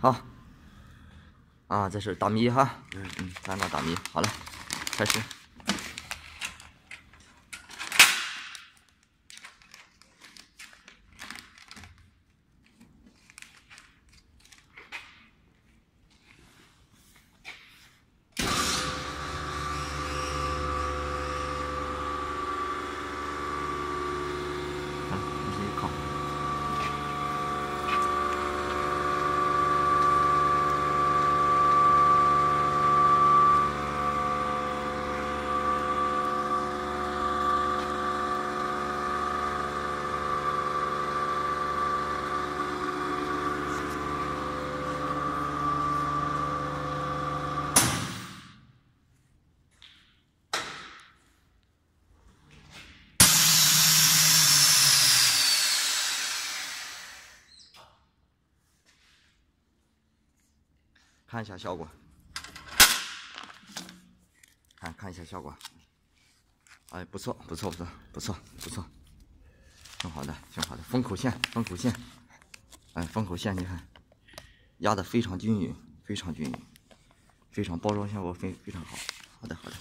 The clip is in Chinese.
好。啊，这是大米哈。嗯嗯，咱那大米。好了，开始。看一下效果，看看一下效果，哎，不错，不错，不错，不错，不错，挺好的，挺好的，封口线，封口线，哎，封口线，你看，压的非常均匀，非常均匀，非常包装效果非非常好，好的，好的，